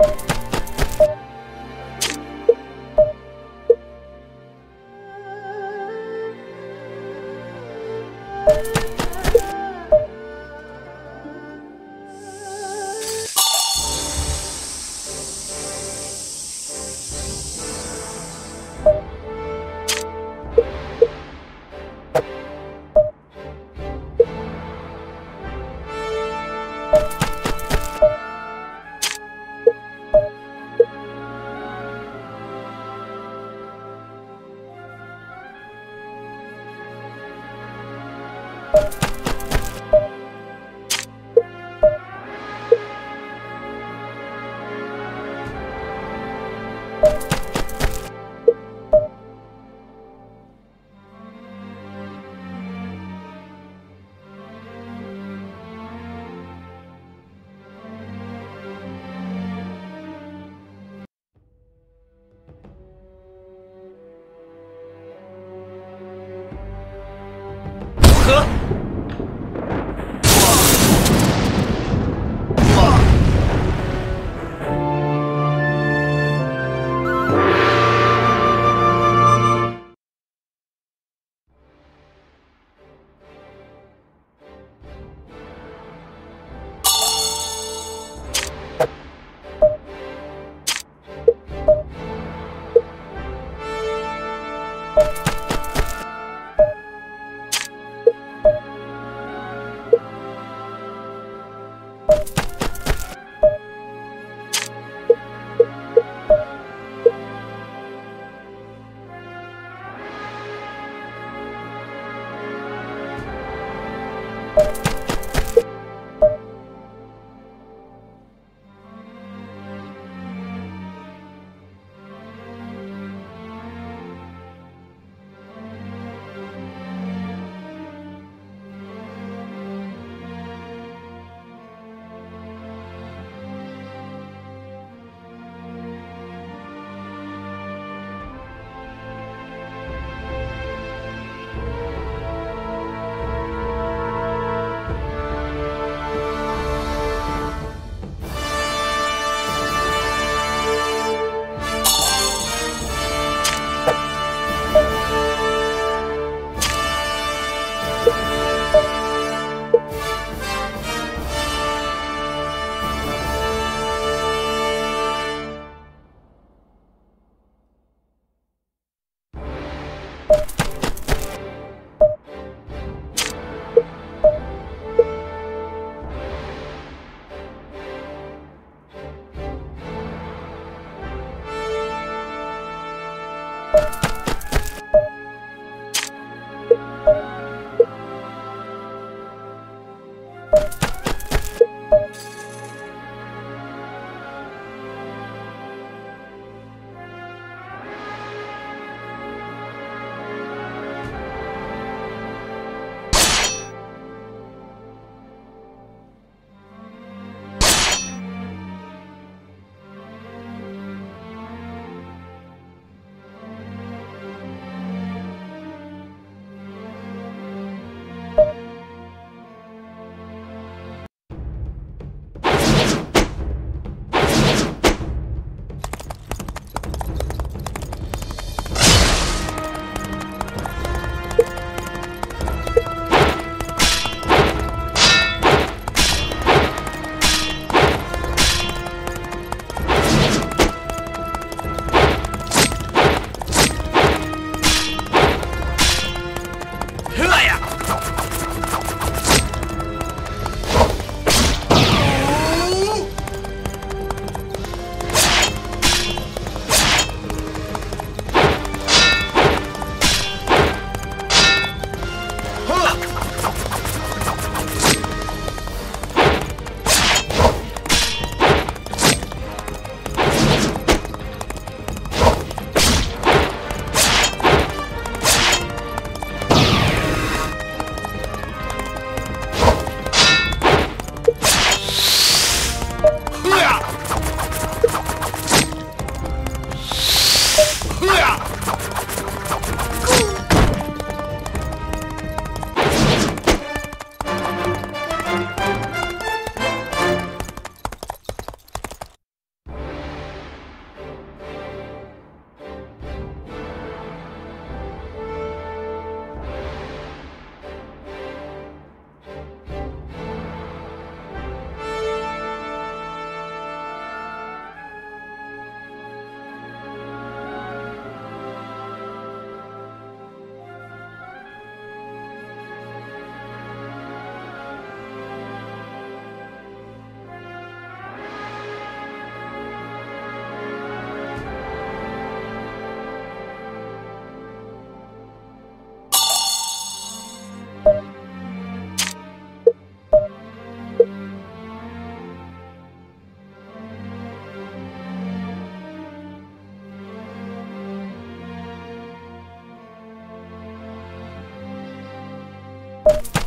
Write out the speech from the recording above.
you you